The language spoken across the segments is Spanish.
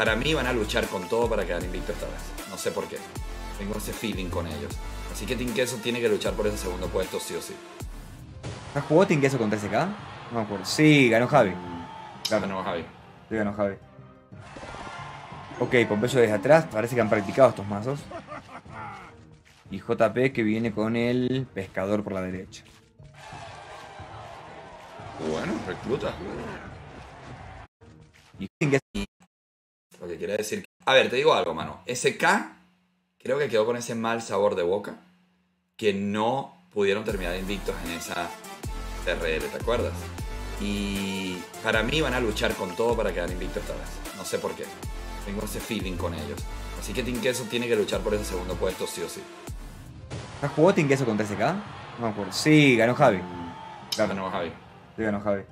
para mí van a luchar con todo para quedar invicto esta vez. No sé por qué. Tengo ese feeling con ellos. Así que Team Queso tiene que luchar por ese segundo puesto sí o sí. ¿Has jugado Team Queso contra SK? No me acuerdo. Sí, ganó Javi. Ganó Javi. Sí, ganó Javi. Ok, Pompeyo desde atrás. Parece que han practicado estos mazos. Y JP que viene con el pescador por la derecha. Bueno, recluta. Y Team Queso- Lo que quiere decir. A ver, te digo algo, mano. SK creo que quedó con ese mal sabor de boca que no pudieron terminar invictos en esa TRL, ¿te acuerdas? Y para mí van a luchar con todo para quedar invictos esta vez. No sé por qué. Tengo ese feeling con ellos. Así que Team Queso tiene que luchar por ese segundo puesto sí o sí. ¿Has jugado Team Queso contra SK? No me acuerdo. Sí, ganó Javi. Ganó Javi. Sí, ganó Javi.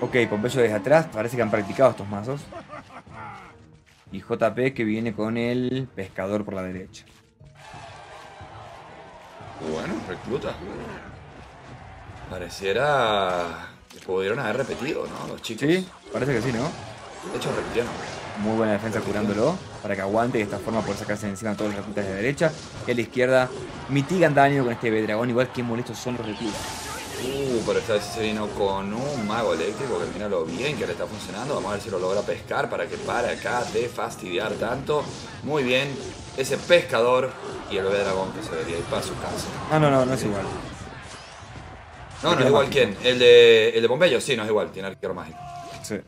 Ok, Pompeyo desde atrás. Parece que han practicado estos mazos. Y JP que viene con el pescador por la derecha. Bueno, recluta. Pareciera que pudieron haber repetido, ¿no? Los chicos. Sí, parece que sí, ¿no? De hecho, repitieron. Muy buena defensa curándolo para que aguante y de esta forma poder sacarse encima a todos los reclutas de la derecha. Y a la izquierda mitigan daño con este dragón. Igual que molestos son los reclutas. Uh, pero esta vez se vino con un mago eléctrico que mira lo bien que le está funcionando. Vamos a ver si lo logra pescar para que pare acá de fastidiar tanto. Muy bien, ese pescador y el bebé dragón que se debería ir para su casa. Ah, no, no, no es igual. No, no es igual mágico. quién. ¿El de, el de Pompeyo? Sí, no es igual, tiene arquero mágico. Sí.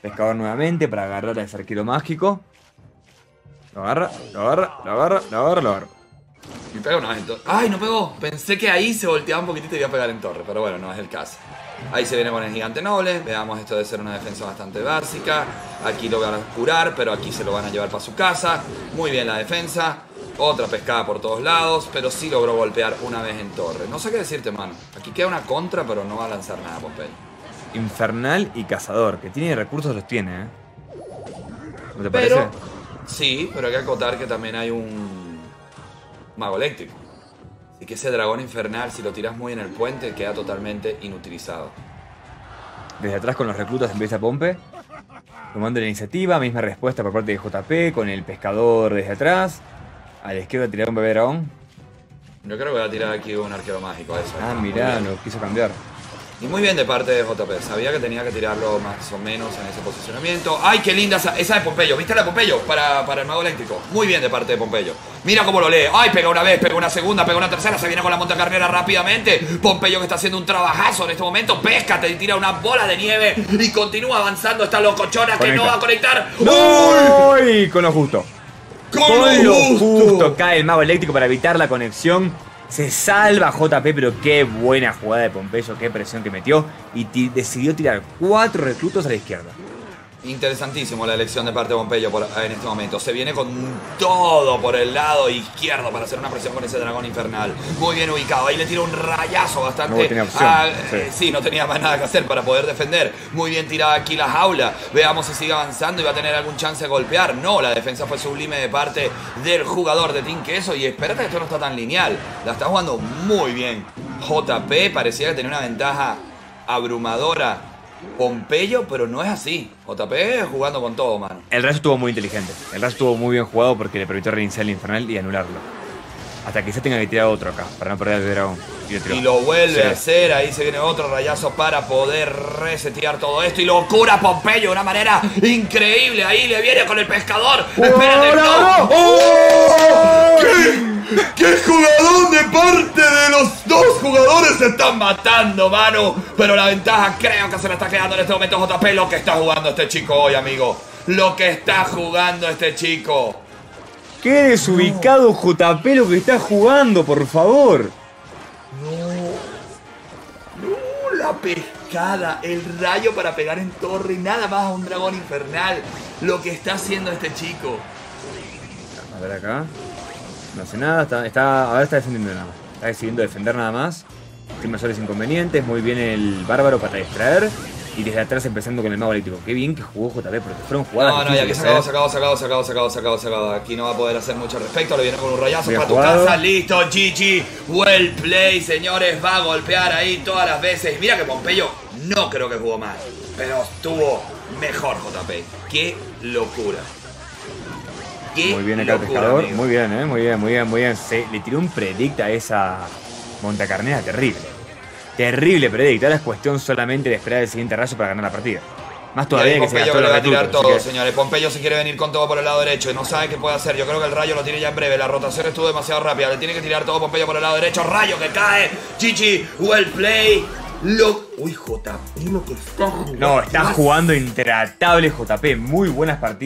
Pescador nuevamente para agarrar a ese arquero mágico. Lo agarra, lo agarra, lo agarra, lo agarra, lo agarra. Y pega una vez en torre. ¡Ay, no pegó! Pensé que ahí se volteaba un poquitito y iba a pegar en torre, pero bueno, no es el caso. Ahí se viene con el gigante noble. Veamos, esto debe ser una defensa bastante básica. Aquí lo van a curar, pero aquí se lo van a llevar para su casa. Muy bien la defensa. Otra pescada por todos lados, pero sí logró golpear una vez en torre. No sé qué decirte, mano. Aquí queda una contra, pero no va a lanzar nada, Pompeyo. Infernal y cazador, que tiene recursos, los tiene, ¿eh? ¿No te Pero, parece? sí, pero hay que acotar que también hay un mago eléctrico. Así que ese dragón infernal, si lo tiras muy en el puente, queda totalmente inutilizado. Desde atrás con los reclutas empieza Pompe. Tomando la iniciativa, misma respuesta por parte de JP, con el pescador desde atrás. A la izquierda tirar un bebé dragón. Yo creo que voy a tirar aquí un arquero mágico. Eso. Ah, mirá, lo quiso cambiar. Y muy bien de parte de JP. Sabía que tenía que tirarlo más o menos en ese posicionamiento. ¡Ay, qué linda esa, esa de Pompeyo! ¿Viste la de Pompeyo para, para el mago eléctrico? Muy bien de parte de Pompeyo. Mira cómo lo lee. ¡Ay, pega una vez, pega una segunda, pega una tercera! Se viene con la montacarnera rápidamente. Pompeyo que está haciendo un trabajazo en este momento. Pesca, te tira una bola de nieve y continúa avanzando. Esta locochona que no Conecta. va a conectar. ¡Uy! Con lo justo. ¡Con Con lo lo justo! justo cae el mago eléctrico para evitar la conexión. Se salva JP, pero qué buena jugada de Pompeyo, qué presión que metió. Y decidió tirar cuatro reclutos a la izquierda. Interesantísimo la elección de parte de Pompeyo por- en este momento. Se viene con todo por el lado izquierdo para hacer una presión con ese dragón infernal. Muy bien ubicado. Ahí le tira un rayazo bastante. No tenía opción, Ah, sí. eh, sí, no tenía más nada que hacer para poder defender. Muy bien tirada aquí la jaula. Veamos si sigue avanzando y va a tener algún chance de golpear. No, la defensa fue sublime de parte del jugador de Team Queso. Y espérate que esto no está tan lineal. La está jugando muy bien. JP parecía que tenía una ventaja abrumadora. Pompeyo, pero no es así. JP jugando con todo, mano. El rayo estuvo muy inteligente. El rayo estuvo muy bien jugado porque le permitió reiniciar el infernal y anularlo. Hasta que se tenga que tirar otro acá, para no perder el dragón. Y lo tiró. Y lo vuelve Sí. a hacer. Ahí se viene otro rayazo para poder resetear todo esto. Y lo cura Pompeyo de una manera increíble. Ahí le viene con el pescador. Espérate, no. ¡Oh! ¿Qué? ¿Qué jugador de parte de los dos jugadores se están matando, mano? Pero la ventaja creo que se la está quedando en este momento JP. Lo que está jugando este chico hoy, amigo. Lo que está jugando este chico. ¡Qué desubicado JP lo que está jugando, por favor! Uh, la pescada, el rayo para pegar en torre y nada más a un dragón infernal. Lo que está haciendo este chico. A ver acá. No hace nada, está, está, ahora está defendiendo nada más. Está decidiendo defender nada más. Sin mayores inconvenientes. Muy bien el bárbaro para distraer. Y desde atrás empezando con el mago eléctrico. Qué bien que jugó JP, porque fueron jugadas. No, no, ya que sacado, ¿eh? sacado, sacado, sacado, sacado, sacado, sacado. Aquí no va a poder hacer mucho al respecto. Le viene con un rayazo para tu casa. Listo, GG. Well play, señores. Va a golpear ahí todas las veces. Mira que Pompeyo no creo que jugó mal. Pero estuvo mejor, JP. Qué locura. Muy bien acá el pescador. amigo. Muy bien, eh. Muy bien, muy bien, muy bien. Se, le tiró un predict a esa montacarnera terrible. Terrible predict. Ahora es cuestión solamente de esperar el siguiente rayo para ganar la partida. Más todavía que se gastó la va a tirar todo, señores. Pompeyo se quiere venir con todo por el lado derecho y no sabe qué puede hacer. Yo creo que el rayo lo tiene ya en breve. La rotación estuvo demasiado rápida. Le tiene que tirar todo Pompeyo por el lado derecho. Rayo que cae. Chichi, well play. Lo... Uy, JP, lo que está jugando. No, está jugando intratable JP. Muy buenas partidas.